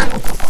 Yes.